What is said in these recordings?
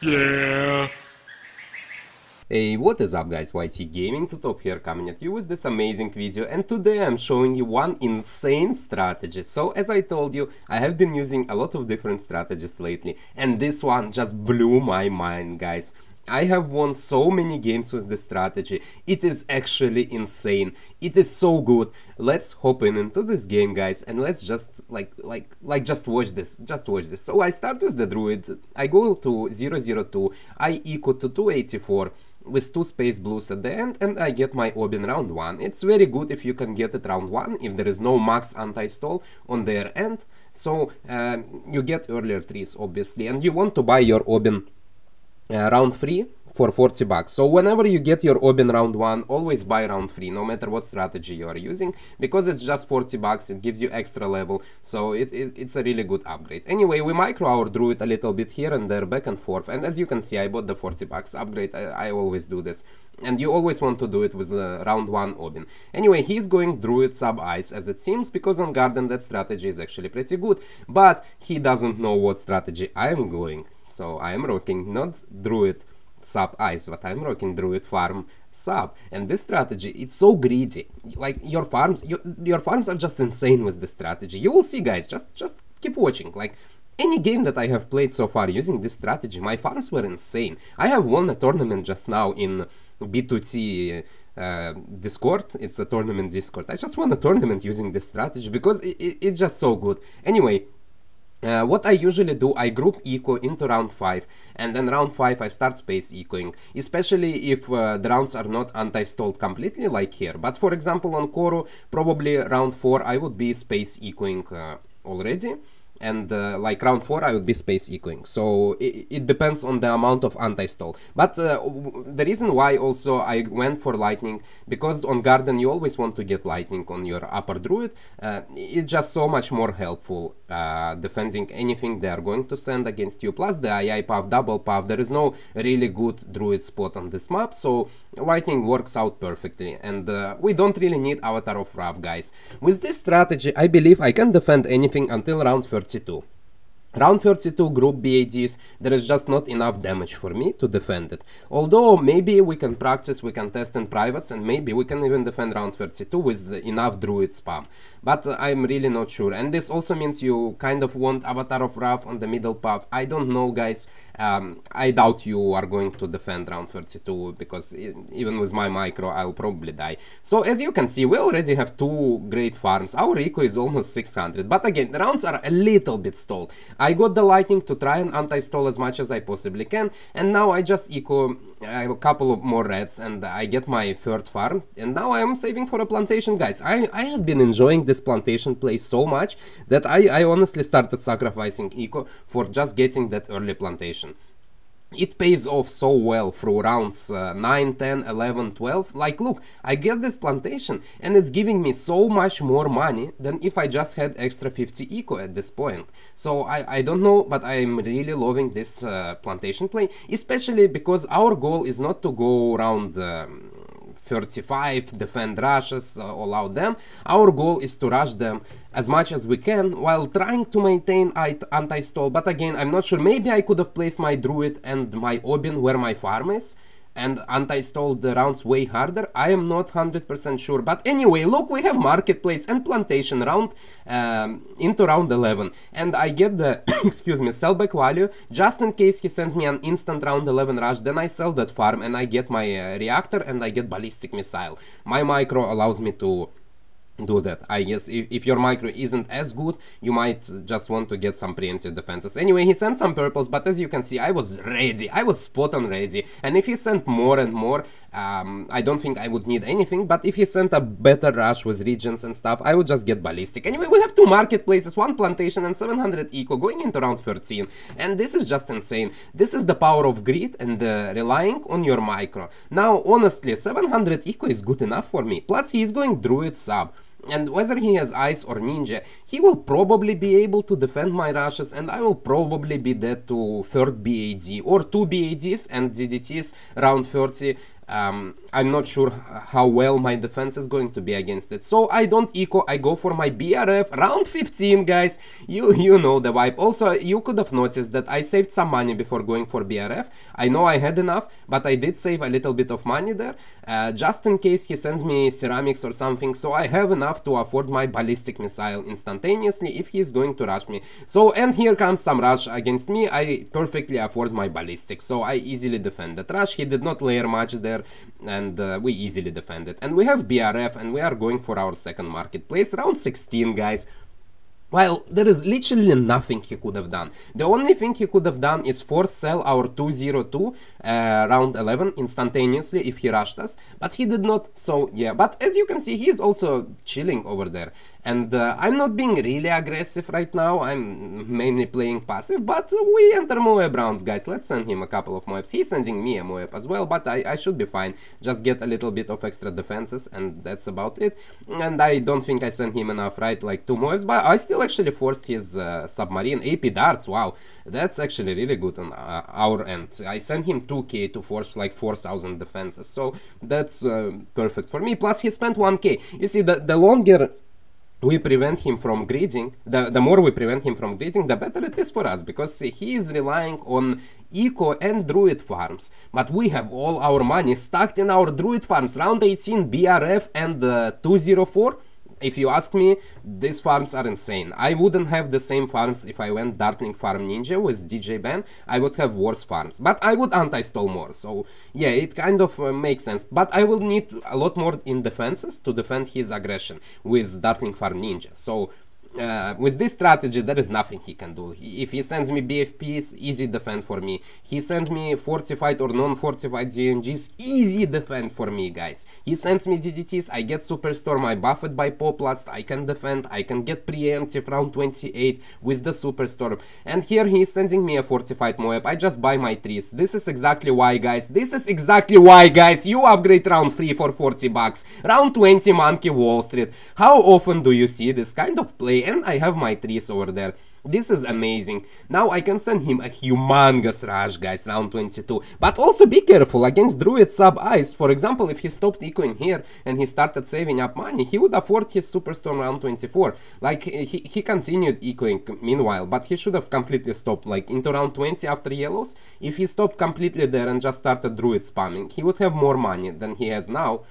Yeah. Hey, what is up guys, YT Gaming to Top here coming at you with this amazing video and today I'm showing you one insane strategy. So as I told you, I have been using a lot of different strategies lately and this one just blew my mind guys. I have won so many games with this strategy. It is actually insane. It is so good. Let's hop in into this game, guys, and let's just like like like just watch this. Just watch this. So I start with the druid. I go to 002. I equal to 284 with two space blues at the end, and I get my Obyn round one. It's very good if you can get it round one if there is no max anti-stall on their end. So uh, you get earlier trees, obviously, and you want to buy your Obyn uh, round 3 for 40 bucks. So whenever you get your Obyn round 1, always buy round 3, no matter what strategy you are using, because it's just 40 bucks, it gives you extra level, so it, it, it's a really good upgrade. Anyway, we micro our druid a little bit here and there, back and forth, and as you can see, I bought the 40 bucks upgrade, I, I always do this. And you always want to do it with the round 1 Obyn. Anyway, he's going druid sub-ice, as it seems, because on garden that strategy is actually pretty good, but he doesn't know what strategy I am going. So I am rocking not druid sub ice but i'm rocking druid farm sub and this strategy it's so greedy like your farms your, your farms are just insane with this strategy you will see guys just just keep watching like any game that I have played so far using this strategy, my farms were insane. I have won a tournament just now in B2T uh, Discord. It's a tournament Discord. I just won a tournament using this strategy because it, it, it's just so good. Anyway, uh, what I usually do, I group eco into round 5 and then round 5 I start space ecoing, especially if uh, the rounds are not anti-stalled completely like here. But for example on Koru, probably round 4 I would be space ecoing uh, already and uh, like round 4 I would be space ecoing. So it, it depends on the amount of anti-stall. But uh, the reason why also I went for lightning, because on garden you always want to get lightning on your upper druid, uh, it's just so much more helpful uh, defending anything they are going to send against you. Plus the AI puff, double puff, there is no really good druid spot on this map, so lightning works out perfectly. And uh, we don't really need Avatar of Wrath guys. With this strategy I believe I can defend anything until round 30 32. Round 32 group BADs, there is just not enough damage for me to defend it. Although maybe we can practice, we can test in privates and maybe we can even defend round 32 with enough druid spam. But uh, I'm really not sure. And this also means you kind of want Avatar of Wrath on the middle path. I don't know guys, um, I doubt you are going to defend round 32 because even with my micro I'll probably die. So as you can see we already have two great farms. Our eco is almost 600 but again the rounds are a little bit stalled. I got the lightning to try and anti-stall as much as I possibly can and now I just eco a couple of more reds and I get my third farm and now I am saving for a plantation guys. I, I have been enjoying this plantation play so much that I, I honestly started sacrificing eco for just getting that early plantation it pays off so well through rounds uh, 9, 10, 11, 12. Like, look, I get this plantation and it's giving me so much more money than if I just had extra 50 eco at this point. So I, I don't know, but I'm really loving this uh, plantation play, especially because our goal is not to go around um, 35, defend rushes, uh, all them. Our goal is to rush them as much as we can while trying to maintain anti-stall. But again, I'm not sure. Maybe I could have placed my druid and my Obyn where my farm is and anti-stall the rounds way harder? I am not 100% sure. But anyway, look, we have marketplace and plantation round um, into round 11. And I get the, excuse me, sellback value just in case he sends me an instant round 11 rush. Then I sell that farm and I get my uh, reactor and I get ballistic missile. My micro allows me to do that. I guess if, if your micro isn't as good, you might just want to get some preemptive defenses. Anyway, he sent some purples, but as you can see, I was ready. I was spot on ready. And if he sent more and more, um, I don't think I would need anything, but if he sent a better rush with regens and stuff, I would just get ballistic. Anyway, we have two marketplaces, one plantation and 700 eco going into round 13. And this is just insane. This is the power of greed and uh, relying on your micro. Now, honestly, 700 eco is good enough for me. Plus, he is going druid sub. And whether he has ice or ninja, he will probably be able to defend my rushes and I will probably be dead to third BAD or two BADs and DDTs round 30 um, I'm not sure how well my defense is going to be against it. So I don't eco, I go for my BRF, round 15 guys, you, you know the vibe. Also, you could have noticed that I saved some money before going for BRF. I know I had enough, but I did save a little bit of money there, uh, just in case he sends me ceramics or something, so I have enough to afford my ballistic missile instantaneously if he is going to rush me. So, and here comes some rush against me, I perfectly afford my ballistic, so I easily defend that rush. He did not layer much there, and uh, we easily defend it. And we have BRF, and we are going for our second marketplace, round 16 guys. Well, there is literally nothing he could have done. The only thing he could have done is force sell our 202 uh, round 11 instantaneously if he rushed us, but he did not, so yeah. But as you can see, he is also chilling over there. And uh, I'm not being really aggressive right now, I'm mainly playing passive, but we enter Moab rounds, guys. Let's send him a couple of Moabs. He's sending me a Moab as well, but I, I should be fine. Just get a little bit of extra defenses, and that's about it. And I don't think I sent him enough, right? Like two Moabs, but I still actually forced his uh, submarine. AP darts, wow, that's actually really good on uh, our end. I sent him 2k to force like 4000 defenses, so that's uh, perfect for me. Plus he spent 1k. You see, the, the longer we prevent him from grading, the, the more we prevent him from grading, the better it is for us, because he is relying on eco and druid farms. But we have all our money stacked in our druid farms, round 18, BRF and uh, 204, if you ask me, these farms are insane. I wouldn't have the same farms if I went Dartling Farm Ninja with DJ Ben. I would have worse farms, but I would anti-stall more. So yeah, it kind of uh, makes sense. But I will need a lot more in defenses to defend his aggression with Dartling Farm Ninja. So uh, with this strategy, there is nothing he can do. If he sends me BFBs, easy defend for me. He sends me fortified or non-fortified ZOMGs, easy defend for me, guys. He sends me DDTs, I get Superstorm, I buff it by Poplust, I can defend, I can get preemptive round 28 with the Superstorm. And here he is sending me a fortified Moab, I just buy my trees. This is exactly why, guys, this is exactly why, guys, you upgrade round 3 for 40 bucks. Round 20 Monkey Wall Street. How often do you see this kind of play? And I have my trees over there. This is amazing. Now I can send him a humongous rush, guys, round 22. But also be careful against Druid sub ice. For example, if he stopped ecoing here and he started saving up money, he would afford his Superstorm round 24. Like, he, he continued ecoing meanwhile, but he should have completely stopped, like, into round 20 after yellows. If he stopped completely there and just started Druid spamming, he would have more money than he has now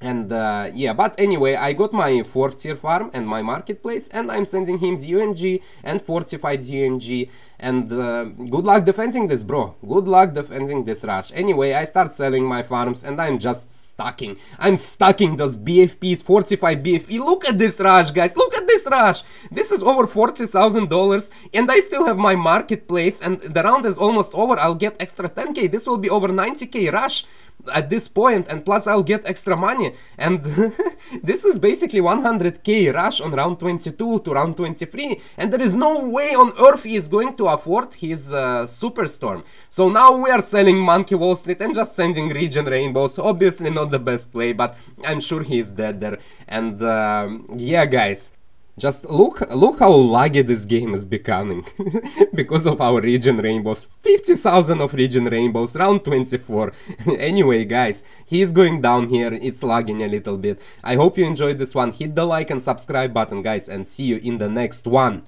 and uh, yeah, but anyway, I got my 4th tier farm and my marketplace and I'm sending him ZOMG and fortified ZOMG and uh, good luck defending this bro, good luck defending this rush. Anyway, I start selling my farms and I'm just stacking, I'm stacking those BFBs, fortified BFB, look at this rush guys, look at this rush, this is over $40,000 and I still have my marketplace and the round is almost over, I'll get extra 10k, this will be over 90k rush at this point and plus I'll get extra money and this is basically 100k rush on round 22 to round 23 and there is no way on earth he is going to afford his uh, superstorm. So now we are selling monkey wall street and just sending regen rainbows obviously not the best play but i'm sure he is dead there. And uh, yeah guys just look look how laggy this game is becoming because of our regen rainbows. 50,000 of regen rainbows, round 24. anyway guys, he's going down here, it's lagging a little bit. I hope you enjoyed this one, hit the like and subscribe button guys and see you in the next one.